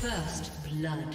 First blood.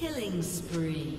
Killing spree.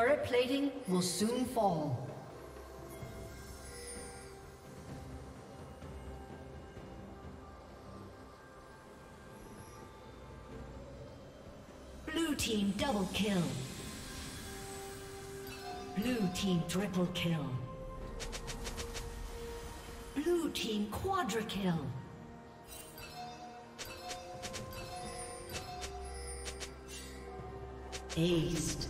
Turret plating will soon fall. Blue team double kill. Blue team triple kill. Blue team quadra kill. Aced.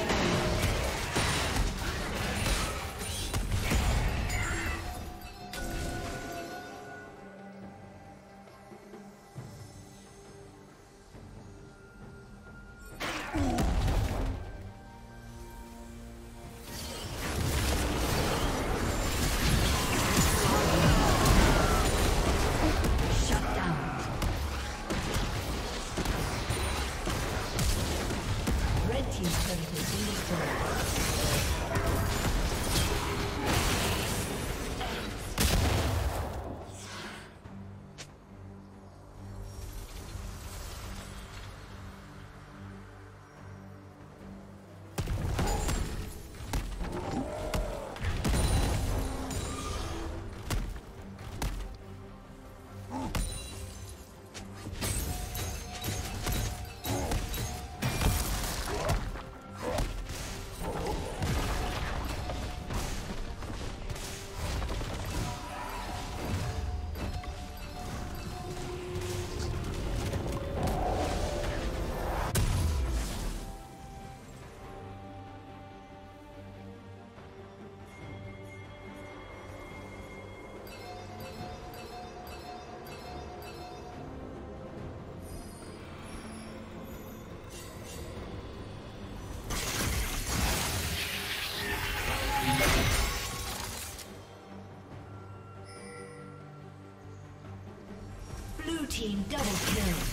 Team double kill.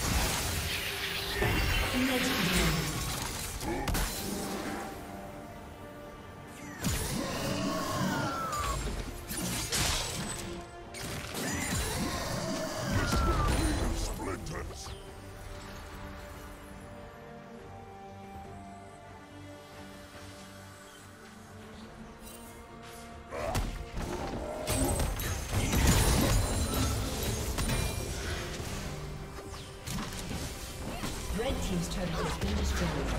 Destroyed.